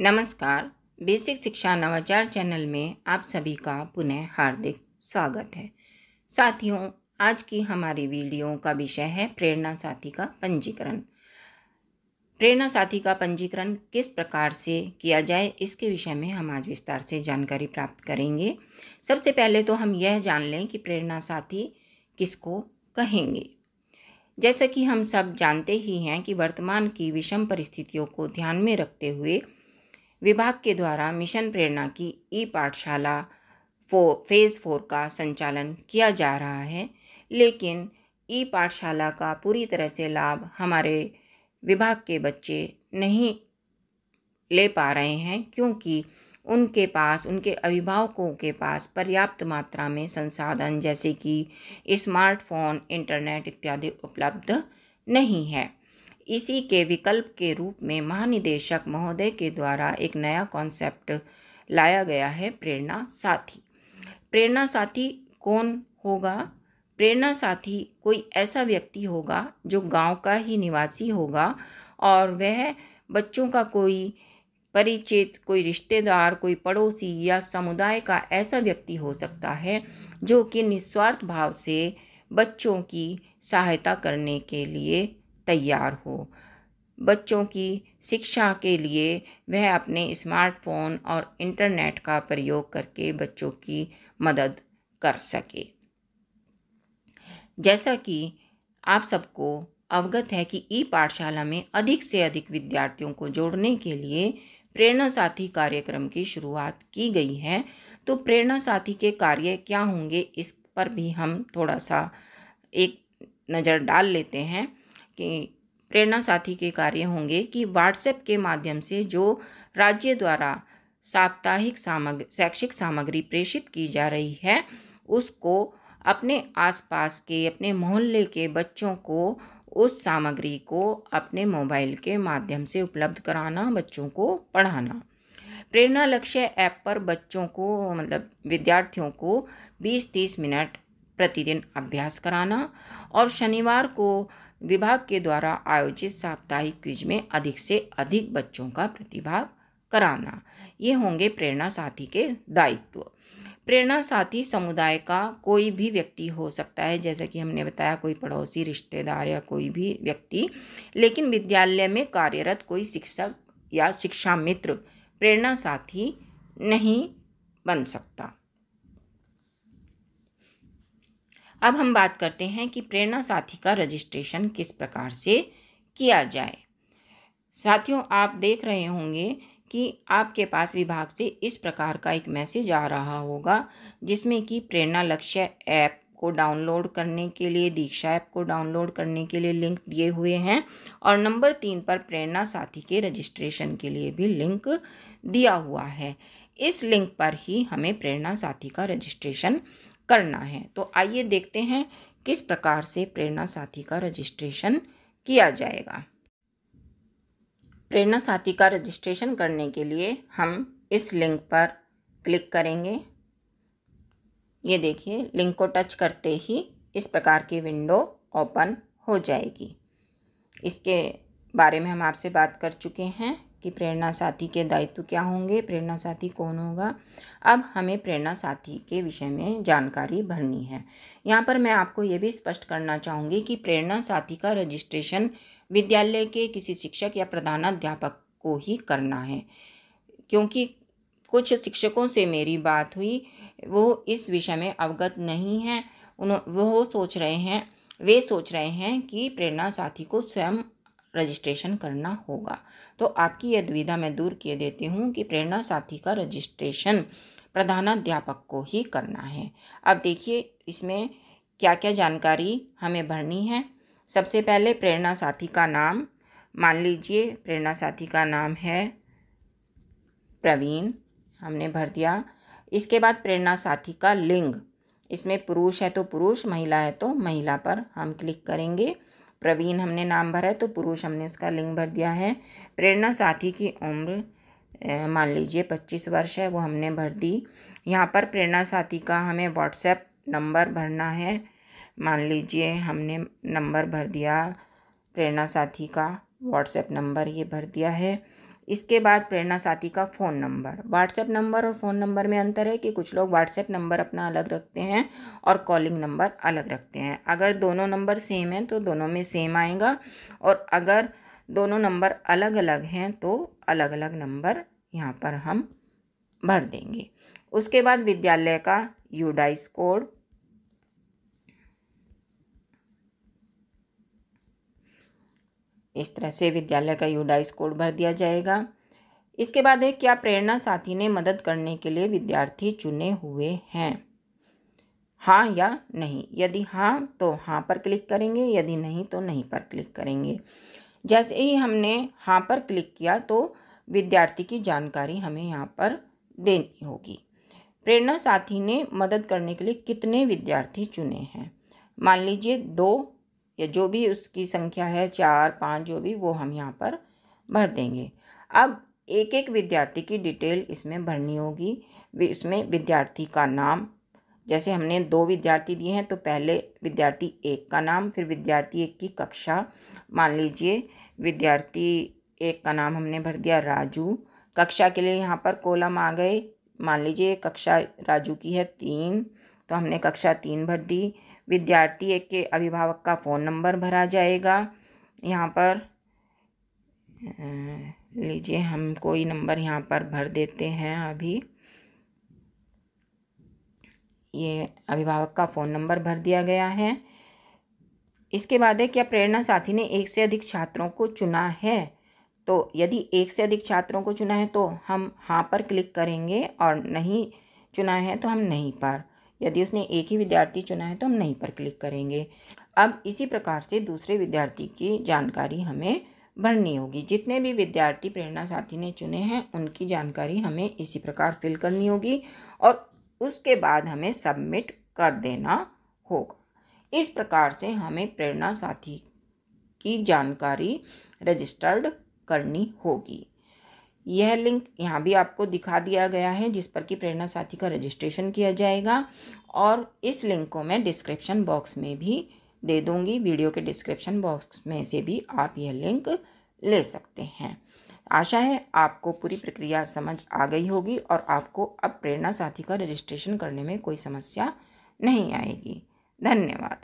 नमस्कार। बेसिक शिक्षा नवाचार चैनल में आप सभी का पुनः हार्दिक स्वागत है। साथियों, आज की हमारी वीडियो का विषय है प्रेरणा साथी का पंजीकरण। प्रेरणा साथी का पंजीकरण किस प्रकार से किया जाए, इसके विषय में हम आज विस्तार से जानकारी प्राप्त करेंगे। सबसे पहले तो हम यह जान लें कि प्रेरणा साथी किसको कहेंगे। जैसा कि हम सब जानते ही हैं कि वर्तमान की विषम परिस्थितियों को ध्यान में रखते हुए विभाग के द्वारा मिशन प्रेरणा की ई पाठशाला फो, फ़ेज़ फोर का संचालन किया जा रहा है। लेकिन ई पाठशाला का पूरी तरह से लाभ हमारे विभाग के बच्चे नहीं ले पा रहे हैं, क्योंकि उनके पास, उनके अभिभावकों के पास पर्याप्त मात्रा में संसाधन जैसे कि स्मार्टफ़ोन, इंटरनेट इत्यादि उपलब्ध नहीं है। इसी के विकल्प के रूप में महानिदेशक महोदय के द्वारा एक नया कॉन्सेप्ट लाया गया है, प्रेरणा साथी। प्रेरणा साथी कौन होगा? प्रेरणा साथी कोई ऐसा व्यक्ति होगा जो गाँव का ही निवासी होगा और वह बच्चों का कोई परिचित, कोई रिश्तेदार, कोई पड़ोसी या समुदाय का ऐसा व्यक्ति हो सकता है जो कि निस्वार्थ भाव से बच्चों की सहायता करने के लिए तैयार हो। बच्चों की शिक्षा के लिए वह अपने स्मार्टफ़ोन और इंटरनेट का प्रयोग करके बच्चों की मदद कर सके। जैसा कि आप सबको अवगत है कि ई पाठशाला में अधिक से अधिक विद्यार्थियों को जोड़ने के लिए प्रेरणा साथी कार्यक्रम की शुरुआत की गई है। तो प्रेरणा साथी के कार्य क्या होंगे इस पर भी हम थोड़ा सा एक नज़र डाल लेते हैं। कि प्रेरणा साथी के कार्य होंगे कि व्हाट्सएप के माध्यम से जो राज्य द्वारा साप्ताहिक सामग्री, शैक्षिक सामग्री प्रेषित की जा रही है, उसको अपने आसपास के, अपने मोहल्ले के बच्चों को उस सामग्री को अपने मोबाइल के माध्यम से उपलब्ध कराना, बच्चों को पढ़ाना। प्रेरणा लक्ष्य ऐप पर बच्चों को मतलब विद्यार्थियों को 20-30 मिनट प्रतिदिन अभ्यास कराना और शनिवार को विभाग के द्वारा आयोजित साप्ताहिक क्विज में अधिक से अधिक बच्चों का प्रतिभाग कराना। ये होंगे प्रेरणा साथी के दायित्व। प्रेरणा साथी समुदाय का कोई भी व्यक्ति हो सकता है, जैसा कि हमने बताया, कोई पड़ोसी, रिश्तेदार या कोई भी व्यक्ति, लेकिन विद्यालय में कार्यरत कोई शिक्षक या शिक्षा मित्र प्रेरणा साथी नहीं बन सकता। अब हम बात करते हैं कि प्रेरणा साथी का रजिस्ट्रेशन किस प्रकार से किया जाए। साथियों, आप देख रहे होंगे कि आपके पास विभाग से इस प्रकार का एक मैसेज आ रहा होगा, जिसमें कि प्रेरणा लक्ष्य ऐप को डाउनलोड करने के लिए, दीक्षा ऐप को डाउनलोड करने के लिए लिंक दिए हुए हैं और नंबर तीन पर प्रेरणा साथी के रजिस्ट्रेशन के लिए भी लिंक दिया हुआ है। इस लिंक पर ही हमें प्रेरणा साथी का रजिस्ट्रेशन करना है। तो आइए देखते हैं किस प्रकार से प्रेरणा साथी का रजिस्ट्रेशन किया जाएगा। प्रेरणा साथी का रजिस्ट्रेशन करने के लिए हम इस लिंक पर क्लिक करेंगे। ये देखिए, लिंक को टच करते ही इस प्रकार की विंडो ओपन हो जाएगी। इसके बारे में हम आपसे बात कर चुके हैं। कि प्रेरणा साथी के दायित्व क्या होंगे, प्रेरणा साथी कौन होगा? अब हमें प्रेरणा साथी के विषय में जानकारी भरनी है। यहाँ पर मैं आपको ये भी स्पष्ट करना चाहूँगी कि प्रेरणा साथी का रजिस्ट्रेशन विद्यालय के किसी शिक्षक या प्रधानाध्यापक को ही करना है। क्योंकि कुछ शिक्षकों से मेरी बात हुई, वो इस विषय में अवगत नहीं हैं। उन वो सोच रहे हैं, वे सोच रहे हैं कि प्रेरणा साथी को स्वयं रजिस्ट्रेशन करना होगा। तो आपकी यह दुविधा मैं दूर किए देती हूँ कि प्रेरणा साथी का रजिस्ट्रेशन प्रधानाध्यापक को ही करना है। अब देखिए, इसमें क्या क्या जानकारी हमें भरनी है। सबसे पहले प्रेरणा साथी का नाम, मान लीजिए प्रेरणा साथी का नाम है प्रवीण, हमने भर दिया। इसके बाद प्रेरणा साथी का लिंग, इसमें पुरुष है तो पुरुष, महिला है तो महिला पर हम क्लिक करेंगे। प्रवीण हमने नाम भरा है तो पुरुष हमने उसका लिंग भर दिया है। प्रेरणा साथी की उम्र मान लीजिए पच्चीस वर्ष है, वो हमने भर दी। यहाँ पर प्रेरणा साथी का हमें व्हाट्सएप नंबर भरना है। मान लीजिए हमने नंबर भर दिया, प्रेरणा साथी का व्हाट्सएप नंबर ये भर दिया है। इसके बाद प्रेरणा साथी का फ़ोन नंबर। व्हाट्सएप नंबर और फ़ोन नंबर में अंतर है कि कुछ लोग व्हाट्सएप नंबर अपना अलग रखते हैं और कॉलिंग नंबर अलग रखते हैं। अगर दोनों नंबर सेम हैं तो दोनों में सेम आएगा और अगर दोनों नंबर अलग अलग हैं तो अलग अलग नंबर यहाँ पर हम भर देंगे। उसके बाद विद्यालय का यूडाइस कोड इस तरह से विद्यालय का यूडाइस कोड भर दिया जाएगा। इसके बाद है, क्या प्रेरणा साथी ने मदद करने के लिए विद्यार्थी चुने हुए हैं? हाँ या नहीं? यदि हाँ तो हाँ पर क्लिक करेंगे। यदि नहीं तो नहीं पर क्लिक करेंगे। जैसे ही हमने हाँ पर क्लिक किया तो विद्यार्थी की जानकारी हमें यहाँ पर देनी होगी। प्रेरणा साथी ने मदद करने के लिए कितने विद्यार्थी चुने हैं? मान लीजिए, दो या जो भी उसकी संख्या है, चार, पाँच, जो भी, वो हम यहाँ पर भर देंगे। अब एक एक विद्यार्थी की डिटेल इसमें भरनी होगी। इसमें विद्यार्थी का नाम, जैसे हमने दो विद्यार्थी दिए हैं तो पहले विद्यार्थी एक का नाम, फिर विद्यार्थी एक की कक्षा। मान लीजिए, विद्यार्थी एक का नाम हमने भर दिया, राजू। कक्षा के लिए यहाँ पर कोलम आ गए। मान लीजिए, कक्षा राजू की है तीन तो हमने कक्षा तीन भर दी। विद्यार्थी के अभिभावक का फ़ोन नंबर भरा जाएगा। यहाँ पर लीजिए हम कोई नंबर यहाँ पर भर देते हैं अभी। ये अभिभावक का फ़ोन नंबर भर दिया गया है। इसके बाद है, क्या प्रेरणा साथी ने एक से अधिक छात्रों को चुना है? तो यदि एक से अधिक छात्रों को चुना है तो हम हाँ पर क्लिक करेंगे और नहीं चुना है तो हम नहीं पर। यदि उसने एक ही विद्यार्थी चुना है तो हम नहीं पर क्लिक करेंगे। अब इसी प्रकार से दूसरे विद्यार्थी की जानकारी हमें भरनी होगी। जितने भी विद्यार्थी प्रेरणा साथी ने चुने हैं, उनकी जानकारी हमें इसी प्रकार फिल करनी होगी और उसके बाद हमें सबमिट कर देना होगा। इस प्रकार से हमें प्रेरणा साथी की जानकारी रजिस्टर्ड करनी होगी। यह लिंक यहाँ भी आपको दिखा दिया गया है, जिस पर कि प्रेरणा साथी का रजिस्ट्रेशन किया जाएगा। और इस लिंक को मैं डिस्क्रिप्शन बॉक्स में भी दे दूँगी। वीडियो के डिस्क्रिप्शन बॉक्स में से भी आप यह लिंक ले सकते हैं। आशा है आपको पूरी प्रक्रिया समझ आ गई होगी और आपको अब प्रेरणा साथी का रजिस्ट्रेशन करने में कोई समस्या नहीं आएगी। धन्यवाद।